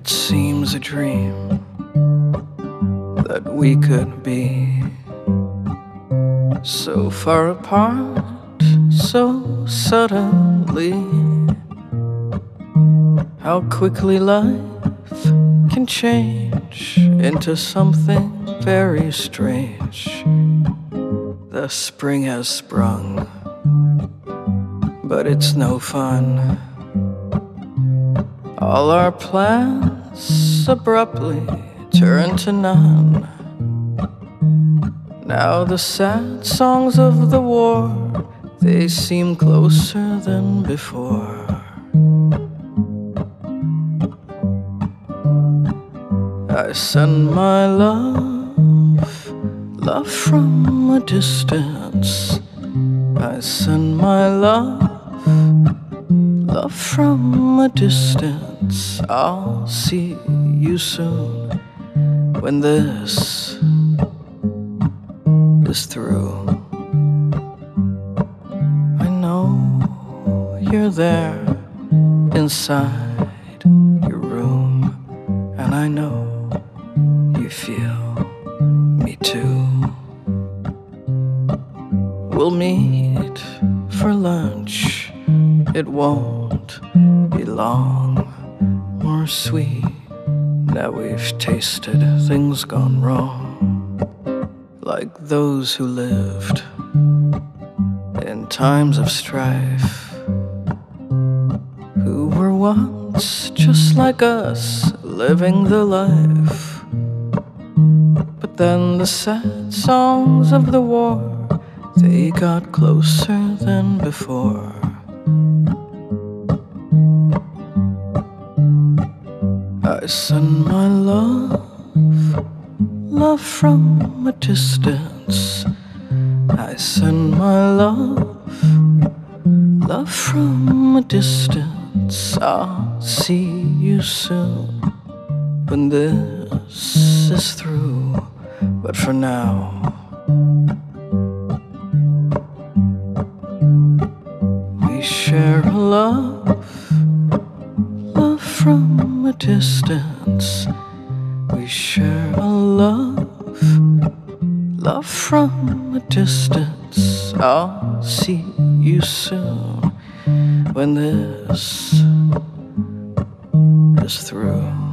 It seems a dream that we could be so far apart, so suddenly. How quickly life can change into something very strange. The spring has sprung, but it's no fun. All our plans abruptly turn to none. Now the sad songs of the war, they seem closer than before. I send my love, love from a distance. I send my love, love from a distance. I'll see you soon when this is through. I know you're there inside your room, and I know you feel me too. We'll meet for lunch, it won't be long more sweet. Now we've tasted things gone wrong, like those who lived in times of strife, who were once just like us, living the life. But then the sad songs of the war, they got closer than before. I send my love, love from a distance. I send my love, love from a distance. I'll see you soon when this is through. But for now, we share a love distance. We share a love, love from a distance. I'll see you soon when this is through.